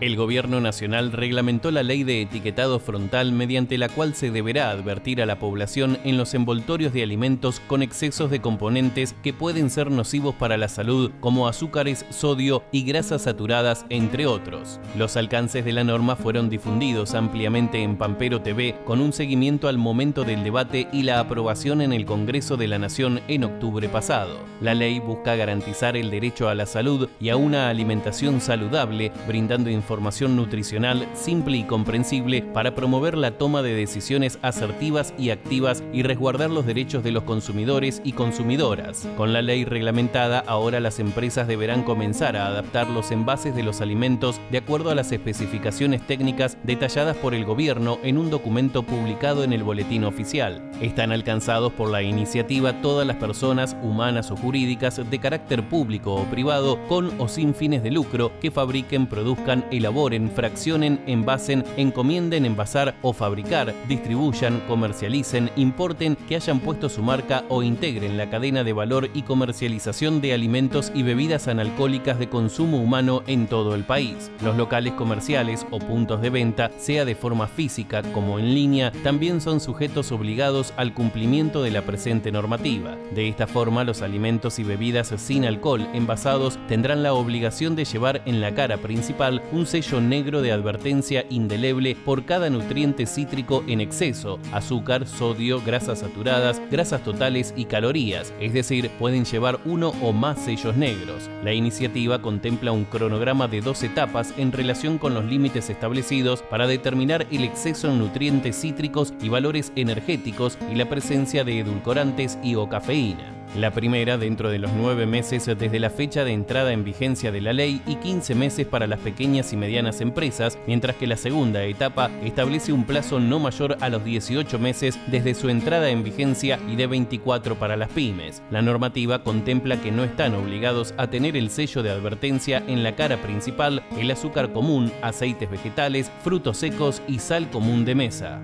El Gobierno Nacional reglamentó la ley de etiquetado frontal mediante la cual se deberá advertir a la población en los envoltorios de alimentos con excesos de componentes que pueden ser nocivos para la salud, como azúcares, sodio y grasas saturadas, entre otros. Los alcances de la norma fueron difundidos ampliamente en Pampero TV con un seguimiento al momento del debate y la aprobación en el Congreso de la Nación en octubre pasado. La ley busca garantizar el derecho a la salud y a una alimentación saludable, brindando información información nutricional simple y comprensible para promover la toma de decisiones asertivas y activas y resguardar los derechos de los consumidores y consumidoras. Con la ley reglamentada, ahora las empresas deberán comenzar a adaptar los envases de los alimentos de acuerdo a las especificaciones técnicas detalladas por el gobierno en un documento publicado en el Boletín Oficial. Están alcanzados por la iniciativa todas las personas, humanas o jurídicas, de carácter público o privado, con o sin fines de lucro, que fabriquen, produzcan, elaboren, fraccionen, envasen, encomienden envasar o fabricar, distribuyan, comercialicen, importen, que hayan puesto su marca o integren la cadena de valor y comercialización de alimentos y bebidas analcohólicas de consumo humano en todo el país. Los locales comerciales o puntos de venta, sea de forma física como en línea, también son sujetos obligados al cumplimiento de la presente normativa. De esta forma, los alimentos y bebidas sin alcohol envasados tendrán la obligación de llevar en la cara principal un sello negro de advertencia indeleble por cada nutriente cítrico en exceso, azúcar, sodio, grasas saturadas, grasas totales y calorías, es decir, pueden llevar uno o más sellos negros. La iniciativa contempla un cronograma de dos etapas en relación con los límites establecidos para determinar el exceso en nutrientes cítricos y valores energéticos y la presencia de edulcorantes y o cafeína. La primera dentro de los nueve meses desde la fecha de entrada en vigencia de la ley y 15 meses para las pequeñas y medianas empresas, mientras que la segunda etapa establece un plazo no mayor a los 18 meses desde su entrada en vigencia y de 24 para las pymes. La normativa contempla que no están obligados a tener el sello de advertencia en la cara principal el azúcar común, aceites vegetales, frutos secos y sal común de mesa.